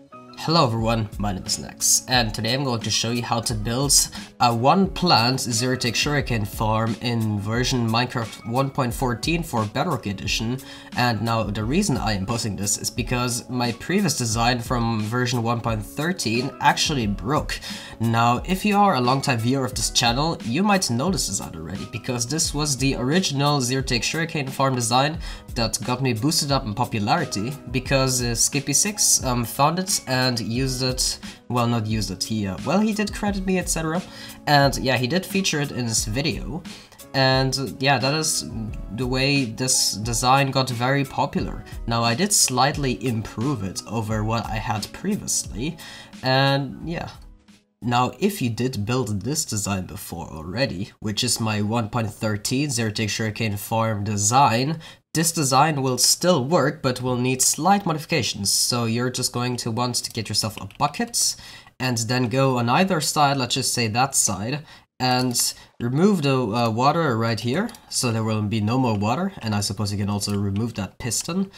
you Hello everyone, my name is Nex, and today I'm going to show you how to build a one-plant Zero Tick Sugarcane farm in version Minecraft 1.14 for Bedrock Edition. And now the reason I am posting this is because my previous design from version 1.13 actually broke. Now, if you are a long-time viewer of this channel, you might know this design already, because this was the original Zero Tick Sugarcane farm design that got me boosted up in popularity, because uh, Skippy6 um, found it and and used it, well not used it, he, uh, well he did credit me etc. And yeah, he did feature it in his video. And yeah, that is the way this design got very popular. Now I did slightly improve it over what I had previously, and yeah. Now, if you did build this design before already, which is my 1.13 Zero Tick Sugarcane Farm design, this design will still work, but will need slight modifications, so you're just going to want to get yourself a bucket, and then go on either side, let's just say that side, and remove the uh, water right here, so there will be no more water, and I suppose you can also remove that piston,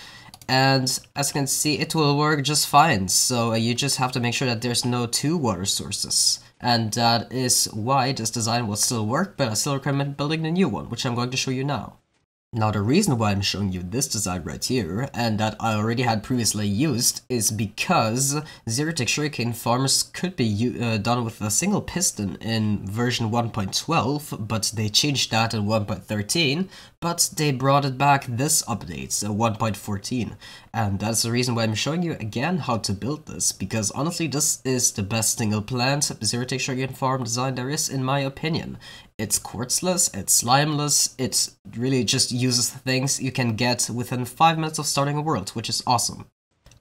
and as you can see, it will work just fine, so uh, you just have to make sure that there's no two water sources. And that is why this design will still work, but I still recommend building a new one, which I'm going to show you now. Now the reason why I'm showing you this design right here, and that I already had previously used, is because Zero Tick Sugarcane farms could be uh, done with a single piston in version 1.12, but they changed that in 1.13, but they brought it back this update, so 1.14. And that's the reason why I'm showing you again how to build this, because honestly this is the best single plant Zero Tick Sugarcane farm design there is in my opinion. It's quartzless, it's slimeless, it really just uses things you can get within 5 minutes of starting a world, which is awesome.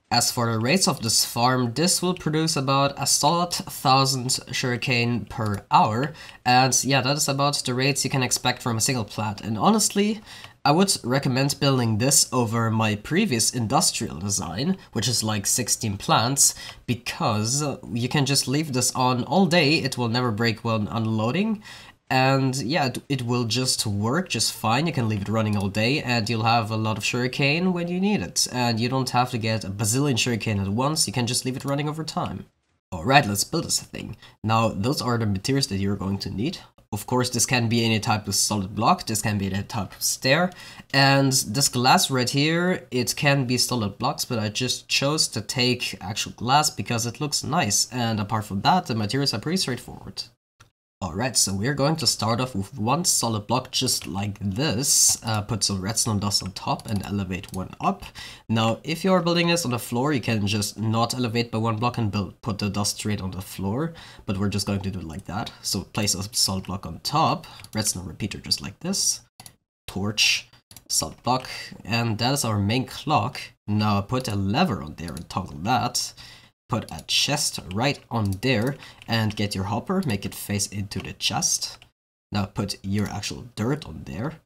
As for the rates of this farm, this will produce about a solid 1000 sugarcane per hour, and yeah, that is about the rates you can expect from a single plant. And honestly, I would recommend building this over my previous industrial design, which is like 16 plants, because you can just leave this on all day, it will never break when unloading, and yeah, it will just work just fine. You can leave it running all day and you'll have a lot of sugarcane when you need it. And you don't have to get a bazillion sugarcane at once, you can just leave it running over time. Alright, let's build this thing. Now, those are the materials that you're going to need. Of course, this can be any type of solid block, this can be any type of stair, and this glass right here, it can be solid blocks, but I just chose to take actual glass because it looks nice, and apart from that, the materials are pretty straightforward. Alright, so we're going to start off with one solid block just like this, uh, put some redstone dust on top and elevate one up. Now, if you are building this on the floor, you can just not elevate by one block and build, put the dust straight on the floor, but we're just going to do it like that. So place a solid block on top, redstone repeater just like this, torch, solid block, and that is our main clock. Now put a lever on there and toggle that put a chest right on there and get your hopper, make it face into the chest. Now put your actual dirt on there.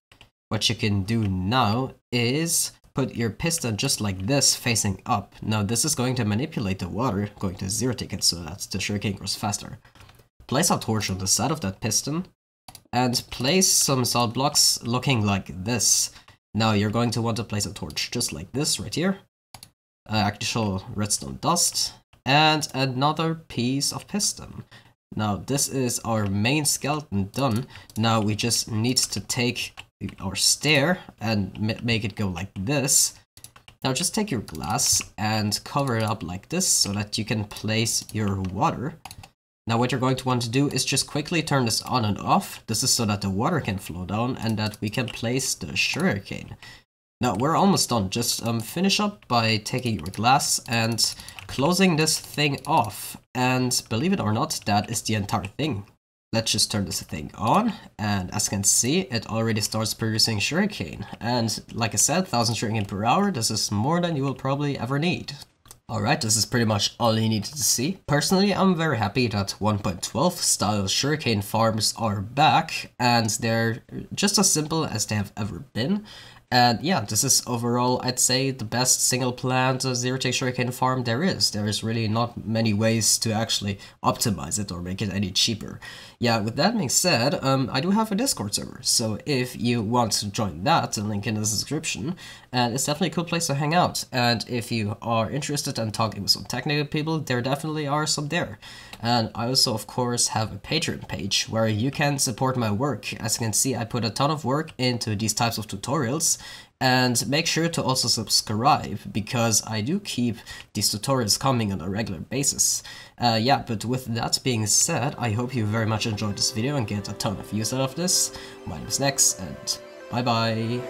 What you can do now is put your piston just like this facing up. Now this is going to manipulate the water, going to zero tickets so that the sugarcane grows faster. Place a torch on the side of that piston and place some solid blocks looking like this. Now you're going to want to place a torch just like this right here. Uh, actual redstone dust and another piece of piston. Now this is our main skeleton done. Now we just need to take our stair and make it go like this. Now just take your glass and cover it up like this so that you can place your water. Now what you're going to want to do is just quickly turn this on and off. This is so that the water can flow down and that we can place the sugarcane. Now we're almost done. Just um, finish up by taking your glass and closing this thing off. And believe it or not, that is the entire thing. Let's just turn this thing on, and as you can see, it already starts producing sugarcane. And like I said, 1000 sugarcane per hour, this is more than you will probably ever need. Alright, this is pretty much all you needed to see. Personally, I'm very happy that 1.12 style sugarcane farms are back, and they're just as simple as they have ever been. And yeah, this is overall, I'd say, the best single plant zero tick sugarcane farm there is. There is really not many ways to actually optimize it or make it any cheaper. Yeah, with that being said, um, I do have a Discord server, so if you want to join that, the link in the description, and it's definitely a cool place to hang out. And if you are interested in talking with some technical people, there definitely are some there. And I also, of course, have a Patreon page where you can support my work. As you can see, I put a ton of work into these types of tutorials, and make sure to also subscribe because I do keep these tutorials coming on a regular basis. Uh, yeah, but with that being said, I hope you very much enjoyed this video and get a ton of use out of this. My name is Nex, and bye bye!